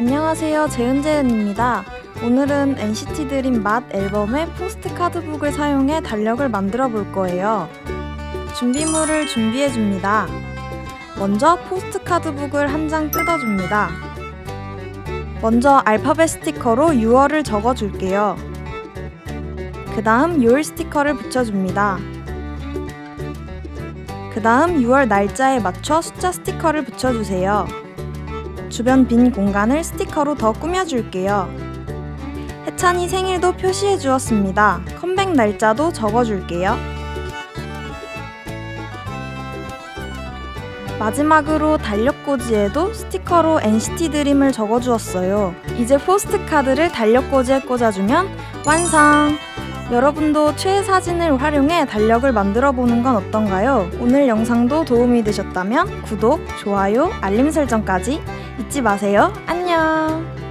안녕하세요. 재은재은입니다. 오늘은 NCT DREAM 맛 앨범의 postcard book을 사용해 달력을 만들어 볼 거예요. 준비물을 준비해 줍니다. 먼저 postcard book을 한 장 뜯어 줍니다. 먼저 알파벳 스티커로 6월을 적어 줄게요. 그 다음 요일 스티커를 붙여줍니다. 그 다음 6월 날짜에 맞춰 숫자 스티커를 붙여주세요. 주변 빈 공간을 스티커로 더 꾸며줄게요. 해찬이 생일도 표시해 주었습니다. 컴백 날짜도 적어줄게요. 마지막으로 달력꽂이에도 스티커로 NCT 드림을 적어주었어요. 이제 포스트카드를 달력꽂이에 꽂아주면 완성! 여러분도 최애 사진을 활용해 달력을 만들어 보는 건 어떤가요? 오늘 영상도 도움이 되셨다면 구독, 좋아요, 알림 설정까지 잊지 마세요. 안녕!